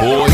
Sound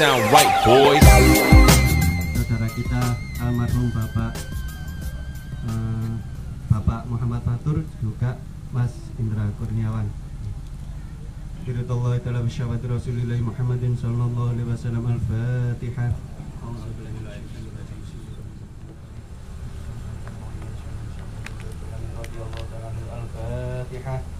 Sound right, boys. saudara kita almarhum Bapak eh, Bapak Muhammad Fatur juga Mas Indra Kurniawan. Biridallah ta'ala bisyawati Rasulullah Muhammadin sallallahu alaihi wasallam Al-Fatihah. Al-Fatihah.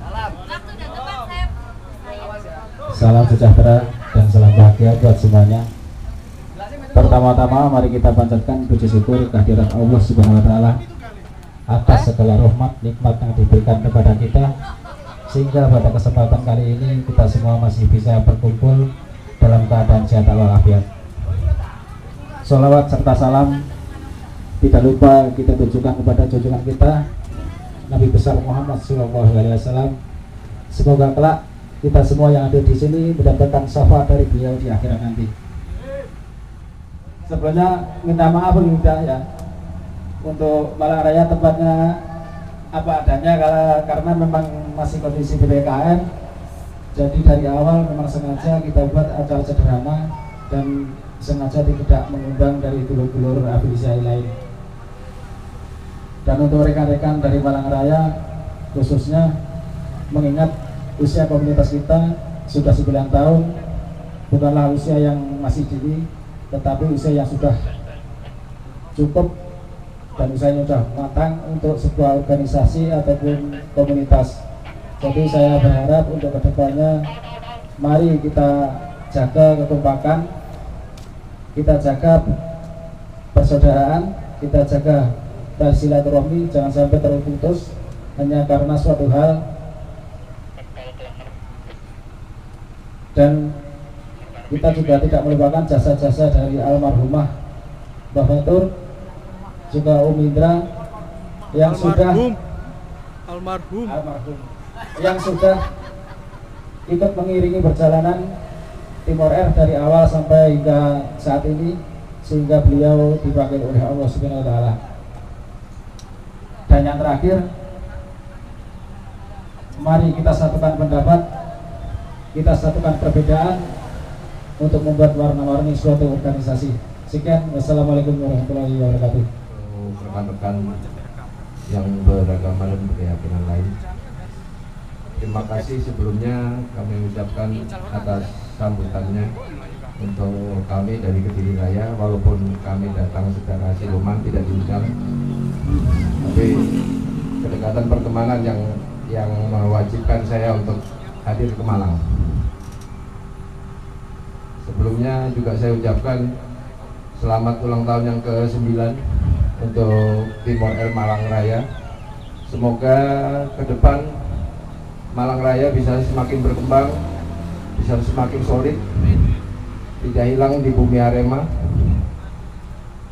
Salam sejahtera dan salam bahagia buat semuanya. Pertama-tama mari kita panjatkan puji syukur kehadirat Allah Subhanahu wa taala atas segala rahmat nikmat yang diberikan kepada kita sehingga pada kesempatan kali ini kita semua masih bisa berkumpul dalam keadaan sehat walafiat. Salawat serta salam tidak lupa kita tunjukkan kepada junjungan kita Nabi besar Muhammad SAW. Semoga kelak kita semua yang ada di sini mendapatkan syafaat dari beliau di akhirat nanti. Sebelumnya minta maaf Yuda ya. Untuk Malang Raya tempatnya apa adanya karena, karena memang masih kondisi PPKM jadi dari awal memang sengaja kita buat acara sederhana dan sengaja tidak mengundang dari dulur-dulur afiliasi lain. Dan untuk rekan-rekan dari Malang Raya khususnya mengingat usia komunitas kita sudah 9 tahun bukanlah usia yang masih dini tetapi usia yang sudah cukup dan usahanya sudah matang untuk sebuah organisasi ataupun komunitas. Jadi saya berharap untuk ke depannya mari kita jaga kekompakan kita jaga persaudaraan kita jaga silaturahmi jangan sampai terputus hanya karena suatu hal dan kita juga tidak melupakan jasa-jasa dari almarhumah Mbah Fatur juga Om Indra yang sudah almarhum. Almarhum. Yang sudah ikut mengiringi perjalanan Timor Air dari awal sampai hingga saat ini sehingga beliau dipanggil oleh Allah Subhanahu wa taala. Dan yang terakhir mari kita satukan pendapat, kita satukan perbedaan untuk membuat warna-warni suatu organisasi. Sekian, wassalamualaikum warahmatullahi wabarakatuh. rekan-rekan yang beragama dan berkeyakinan lain. Terima kasih sebelumnya kami ucapkan atas sambutannya untuk kami dari Kediri Raya walaupun kami datang secara siluman tidak diundang tapi kedekatan pertemanan yang yang mewajibkan saya untuk hadir ke Malang. Sebelumnya juga saya ucapkan selamat ulang tahun yang ke-9 untuk Timor Air Malang Raya. Semoga ke depan Malang Raya bisa semakin berkembang bisa semakin solid tidak hilang di bumi Arema.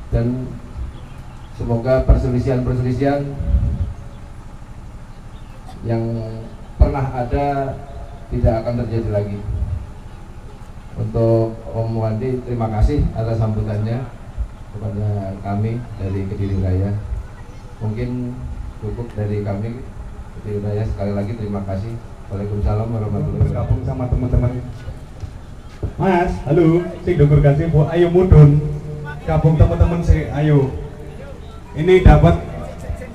Dan semoga perselisihan-perselisihan yang pernah ada tidak akan terjadi lagi. Untuk Om Wandi terima kasih atas sambutannya kepada kami dari Kediri Raya. Mungkin cukup dari kami Kediri Raya. Sekali lagi terima kasih. Waalaikumsalam warahmatullahi wabarakatuh. Sama teman-teman. Mas, halo, sing dukur kasih bu, ayo mudun. Gabung teman-teman sih, ayo. Ini dapat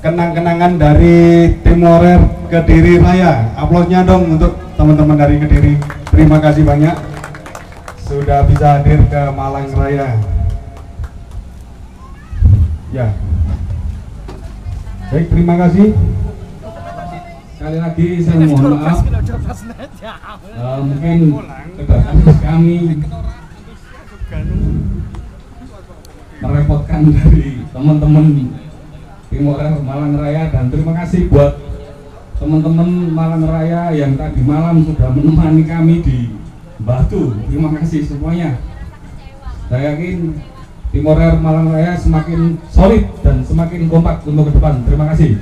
kenang-kenangan dari Timorer Kediri Raya. Aplausnya dong untuk teman-teman dari Kediri Terima kasih banyak Sudah bisa hadir ke Malang Raya. Ya. Baik, terima kasih. Sekali lagi saya mohon maaf. Eh, mungkin kedatangan kami merepotkan dari teman-teman Timur Malang Raya dan terima kasih buat teman-teman Malang Raya yang tadi malam sudah menemani kami di Batu terima kasih semuanya. Saya yakin Timur Malang Raya semakin solid dan semakin kompak untuk ke depan. Terima kasih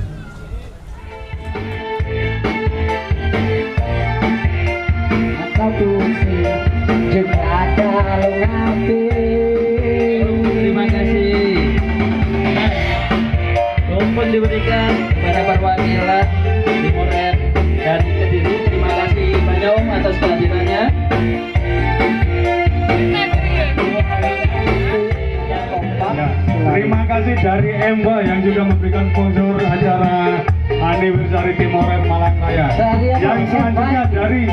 selanjutnya dari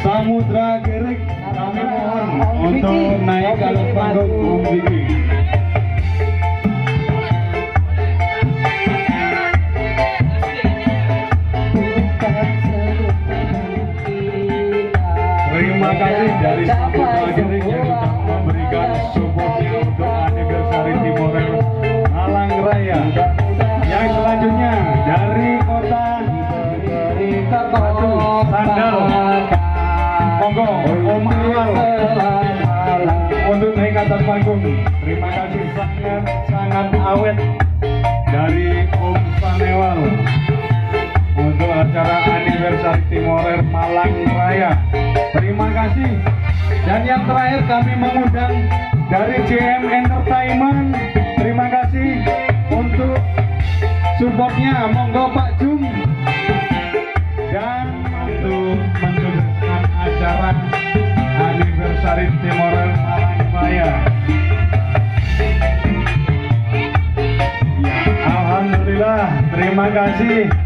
Samudra Gerik kami mohon untuk naik ke atas panggung Om Vicky. Terima kasih dari Samudra Gerik yang sudah atas panggung. Terima kasih sangat sangat awet dari Om Sanewal untuk acara anniversary Timorer Malang Raya. Terima kasih. Dan yang terakhir kami mengundang dari JM Entertainment terima kasih.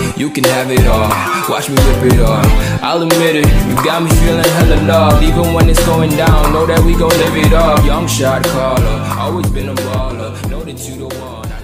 you can have it all. Watch me rip it off. I'll admit it, you got me feeling hella love. Even when it's going down, know that we gon' live it up. Young shot caller, always been a baller. Know that you the one.